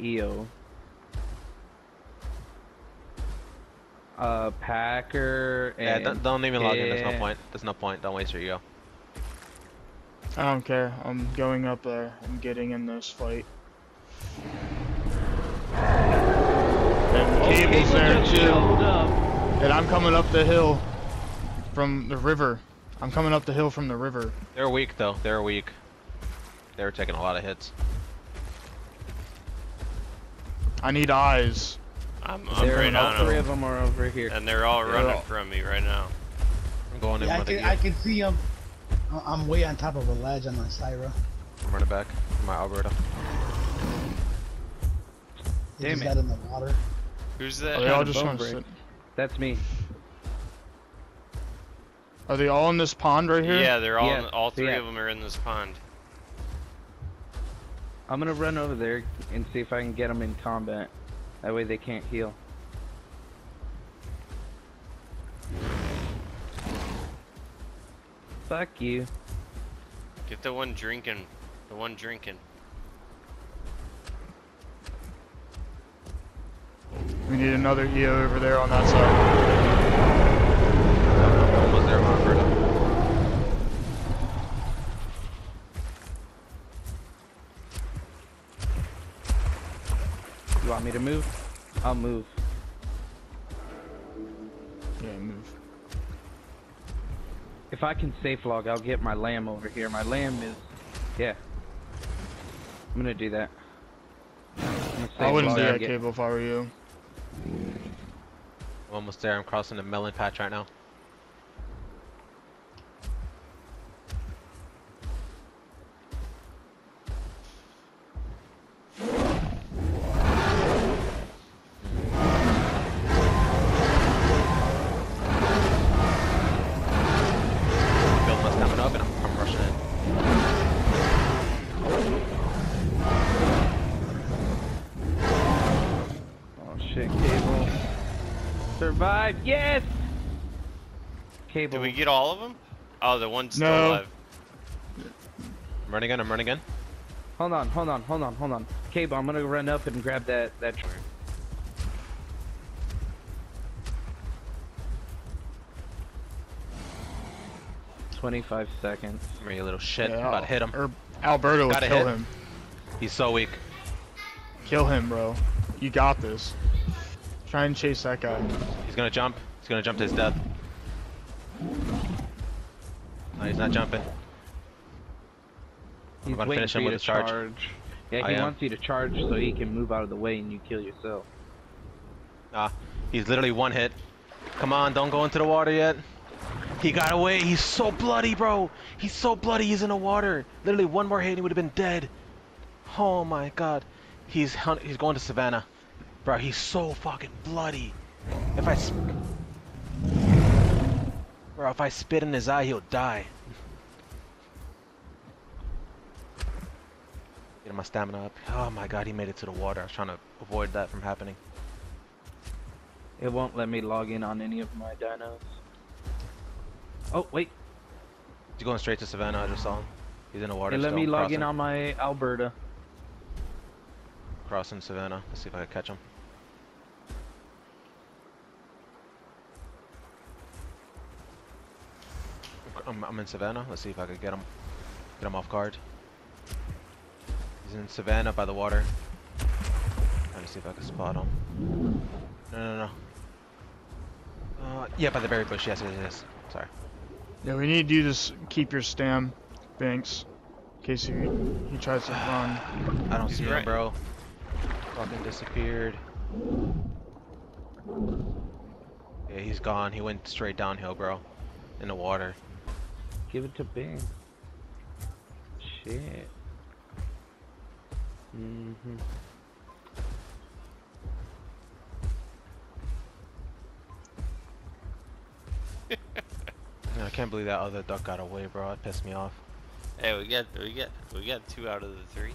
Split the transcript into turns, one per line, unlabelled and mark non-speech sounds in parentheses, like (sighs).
EO. Uh, Packer
Yeah,
and
don't, don't even log in. There's no point. There's no point. Don't waste your ego.
I don't care. I'm going up there. I'm getting in this fight. And
Oh, Kable's
there too. And I'm coming up the hill from the river. I'm coming up the hill from the river.
They're weak though. They're weak. They're taking a lot of hits.
I need eyes.
I'm, I'm
They're-
right
all
on
three
them,
of them are over here.
and they're all
They're
running
all-
from me right now.
I'm going in
Yeah, I
with the
can. I can see them. I- I'm way on top of a ledge on my Syra.
I'm running back. My Alberta.
He
Damn
just
it.
got in the water.
Who's
Are
that?
they all just
bone
trying to sit?
That's me.
Are they all in this pond right here?
Yeah, they're all.
Yeah,
in- all three
yeah.
of them are in this pond.
I'm gonna run over there and see if I can get them in combat. That way they can't heal. Fuck you.
Get the one drinking. The one drinking.
We need another EO over there on that side.
Almost there, my Alberta.
You want me to move? I'll move.
Yeah, move.
If I can safe log, I'll get my lamb over here. My lamb is, yeah. I'm gonna do that. I'm gonna
I wouldn't do that Kable if I were you.
I'm almost there. I'm crossing the melon patch right now.
Shit, Kable. Survive, yes! Kable.
Did we get all of them? Oh, the one's still
No.
alive.
I'm running in. I'm running in.
Hold on, hold on, hold on, hold on. Kable, I'm gonna run up and grab that that. Tr- Twenty-five seconds.
Come here, you little shit.
Yeah,
About to hit him.
Or Alberto will
Gotta
kill
hit.
him.
He's so weak.
Kill him, bro. You got this. Try and chase that guy.
He's gonna jump. He's gonna jump to his death. No, he's not jumping.
He's
gonna finish him with a charge.
charge. Yeah,
I
he
am.
wants you to charge so he can move out of the way and you kill yourself.
Ah, he's literally one hit. Come on, don't go into the water yet. He got away. He's so bloody, bro. He's so bloody. He's in the water. Literally one more hit, and he would have been dead. Oh my god. He's hun- he's going to Savannah, bro. He's so fucking bloody. If I, bro, if I spit in his eye, he'll die. Getting my stamina up. Oh my god, he made it to the water. I was trying to avoid that from happening.
It won't let me log in on any of my dinos. Oh wait,
He's going straight to Savannah. I just saw him. He's in the water.
it let me log in on my Alberta.
crossing Savannah. Let's see if I can catch him. I'm, I'm in Savannah. Let's see if I can get him. Get him off guard. He's in Savannah by the water. Trying to see if I can spot him. No, no, no. Uh, yeah, by the berry bush. Yes, yes, yes. Sorry.
Yeah, we need you to s- keep your stem, Banks, in case he he tries to (sighs) run.
I don't
He's
see him, bro. Fucking disappeared. Yeah, he's gone. He went straight downhill, bro. In the water.
Give it to Bing. Shit. Mm-hmm. (laughs)
I can't believe that other duck got away, bro. It pissed me off.
Hey, we got we got we got two out of the three.